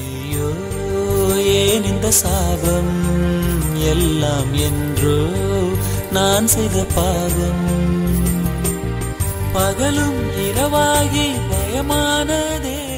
ஐயோ ஏன் இந்த சாபம்? எல்லாம் என்றோ நான் செய்த பாவம். பகலும் இரவாகி பயமானதே.